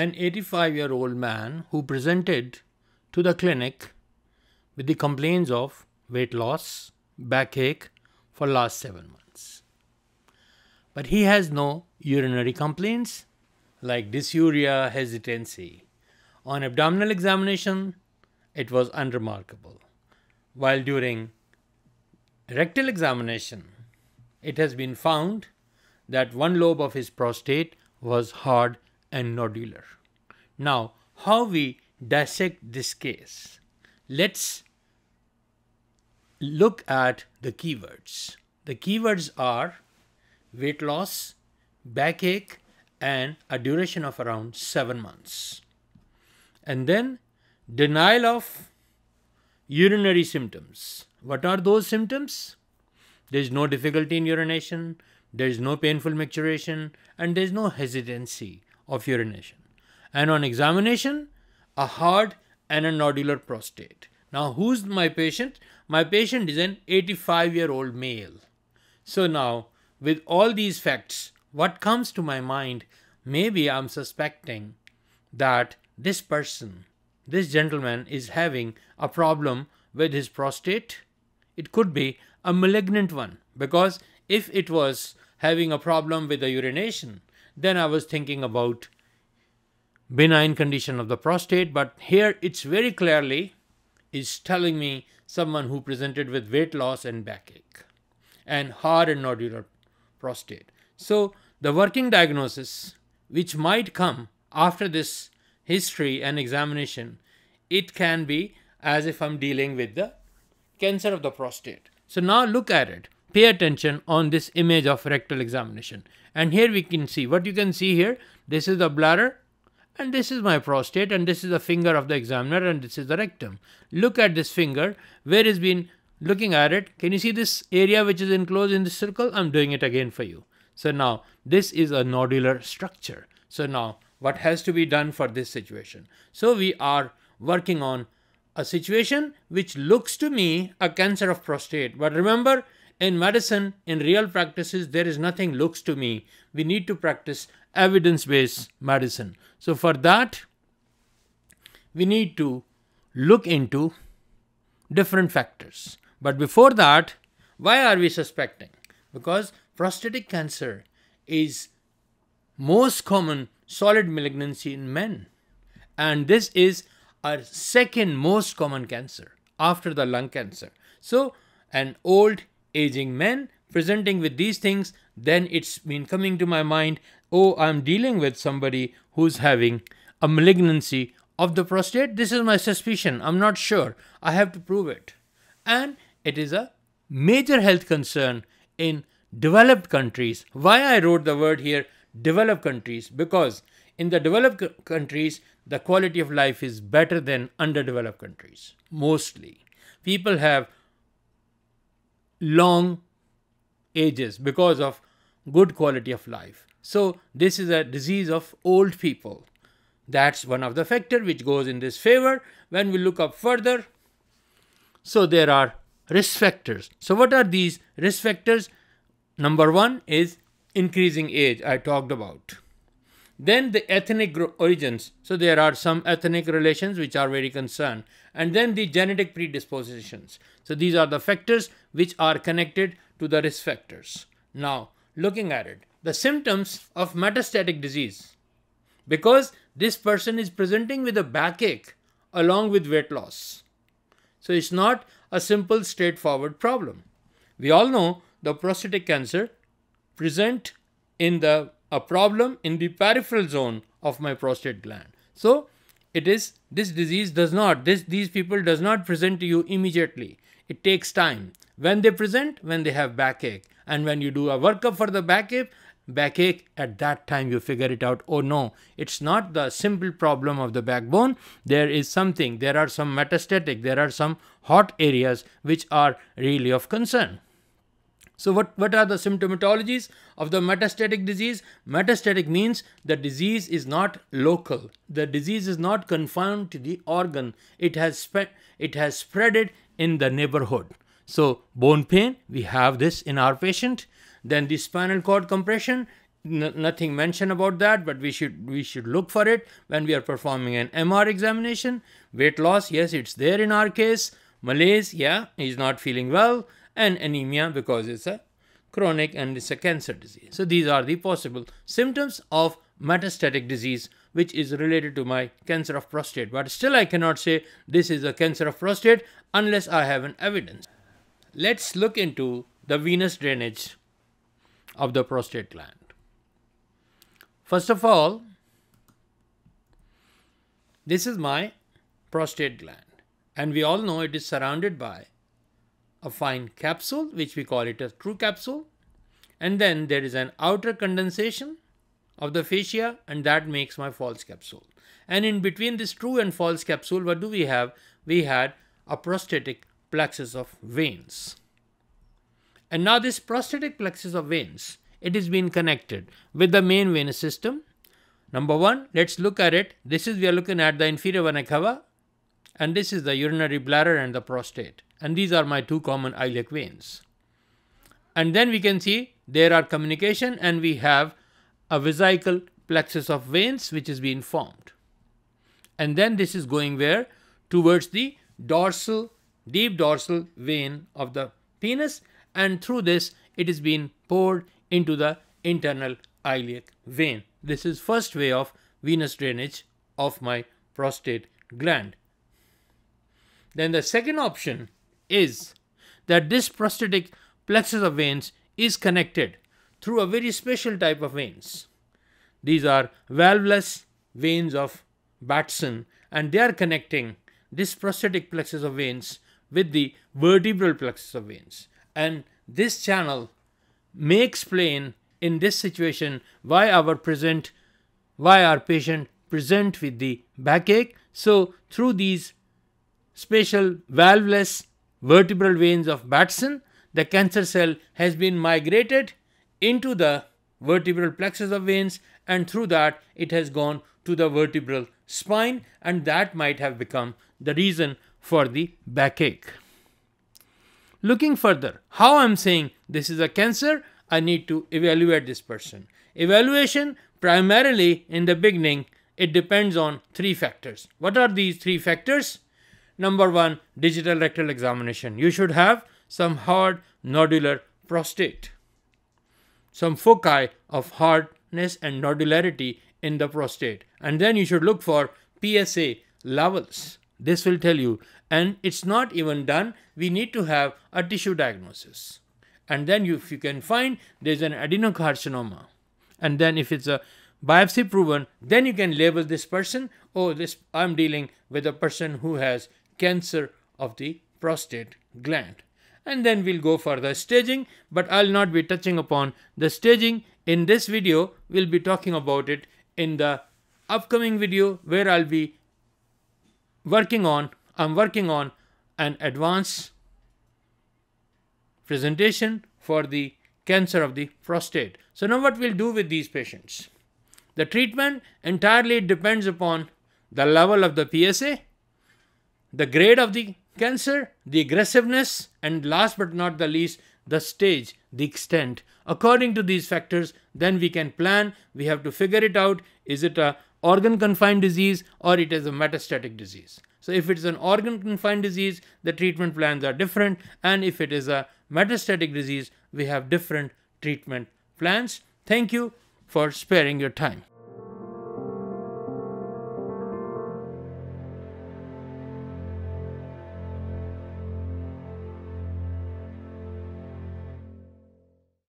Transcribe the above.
an 85 year old man who presented to the clinic with the complaints of weight loss, backache for last 7 months. But he has no urinary complaints like dysuria, hesitancy. On abdominal examination, it was unremarkable. While during rectal examination, it has been found that one lobe of his prostate was hard and nodular. Now, how we dissect this case? Let's look at the keywords. The keywords are weight loss, backache, and a duration of around seven months. And then denial of urinary symptoms. What are those symptoms? There is no difficulty in urination, there is no painful micturition, and there is no hesitancy of urination. And on examination, a hard and a nodular prostate. Now, who's my patient? My patient is an 85 year old male. So, now with all these facts, what comes to my mind? Maybe I'm suspecting that this person, this gentleman, is having a problem with his prostate. It could be a malignant one because if it was having a problem with the urination, then I was thinking about benign condition of the prostate, but here it's very clearly is telling me someone who presented with weight loss and backache and hard and nodular prostate. So the working diagnosis which might come after this history and examination, it can be as if I'm dealing with the cancer of the prostate. So now look at it. Pay attention on this image of rectal examination. And here we can see what you can see here. This is the bladder and this is my prostate and this is the finger of the examiner and this is the rectum. Look at this finger Where has been looking at it. Can you see this area which is enclosed in this circle? I'm doing it again for you. So now this is a nodular structure. So now what has to be done for this situation? So we are working on a situation which looks to me a cancer of prostate. But remember, in medicine, in real practices, there is nothing looks to me. We need to practice evidence based medicine. So, for that, we need to look into different factors. But before that, why are we suspecting? Because prostatic cancer is most common solid malignancy in men. And this is our second most common cancer after the lung cancer. So, an old aging men presenting with these things, then it's been coming to my mind oh, I'm dealing with somebody who's having a malignancy of the prostate. This is my suspicion. I'm not sure. I have to prove it. And it is a major health concern in developed countries. Why I wrote the word here, developed countries? Because in the developed countries, the quality of life is better than underdeveloped countries, mostly. People have long ages because of good quality of life. So, this is a disease of old people. That's one of the factor which goes in this favor. When we look up further, so there are risk factors. So, what are these risk factors? Number one is increasing age, I talked about. Then the ethnic origins. So there are some ethnic relations which are very concerned. And then the genetic predispositions. So these are the factors which are connected to the risk factors. Now, looking at it, the symptoms of metastatic disease. Because this person is presenting with a backache along with weight loss. So it's not a simple straightforward problem. We all know the prostatic cancer present in the a problem in the peripheral zone of my prostate gland. So it is this disease does not this these people does not present to you immediately. It takes time. When they present, when they have backache, and when you do a workup for the backache, backache at that time you figure it out oh no it's not the simple problem of the backbone there is something there are some metastatic there are some hot areas which are really of concern so what, what are the symptomatologies of the metastatic disease? Metastatic means the disease is not local. The disease is not confined to the organ. It has spread it has spreaded in the neighborhood. So bone pain, we have this in our patient. Then the spinal cord compression nothing mentioned about that, but we should we should look for it when we are performing an MR examination. Weight loss, yes, it's there in our case. Malaise, yeah, he's not feeling well, and anemia because it's a chronic and it's a cancer disease. So these are the possible symptoms of metastatic disease which is related to my cancer of prostate. But still I cannot say this is a cancer of prostate unless I have an evidence. Let's look into the venous drainage of the prostate gland. First of all, this is my prostate gland and we all know it is surrounded by a fine capsule which we call it a true capsule and then there is an outer condensation of the fascia and that makes my false capsule. And in between this true and false capsule what do we have? We had a prostatic plexus of veins. And now this prostatic plexus of veins, it is being connected with the main venous system. Number one, let's look at it. This is we are looking at the inferior vena cava and this is the urinary bladder and the prostate. And these are my two common iliac veins. And then we can see there are communication and we have a vesical plexus of veins which is being formed. And then this is going where? Towards the dorsal, deep dorsal vein of the penis and through this it is being poured into the internal iliac vein. This is first way of venous drainage of my prostate gland. Then the second option is that this prostatic plexus of veins is connected through a very special type of veins. These are valveless veins of Batson and they are connecting this prostatic plexus of veins with the vertebral plexus of veins. And this channel may explain in this situation why our present why our patient present with the backache. So through these special valveless vertebral veins of Batson, the cancer cell has been migrated into the vertebral plexus of veins and through that it has gone to the vertebral spine and that might have become the reason for the backache. Looking further, how I'm saying this is a cancer, I need to evaluate this person. Evaluation primarily in the beginning, it depends on three factors. What are these three factors? Number one, digital rectal examination. You should have some hard nodular prostate, some foci of hardness and nodularity in the prostate. And then you should look for PSA levels. This will tell you. And it's not even done. We need to have a tissue diagnosis. And then you, if you can find there's an adenocarcinoma, and then if it's a biopsy proven, then you can label this person, oh, this I'm dealing with a person who has cancer of the prostate gland. And then we'll go for the staging, but I'll not be touching upon the staging. In this video, we'll be talking about it in the upcoming video where I'll be working on, I'm working on an advanced presentation for the cancer of the prostate. So now what we'll do with these patients? The treatment entirely depends upon the level of the PSA the grade of the cancer, the aggressiveness, and last but not the least, the stage, the extent. According to these factors, then we can plan. We have to figure it out. Is it a organ confined disease or it is a metastatic disease? So if it is an organ confined disease, the treatment plans are different. And if it is a metastatic disease, we have different treatment plans. Thank you for sparing your time.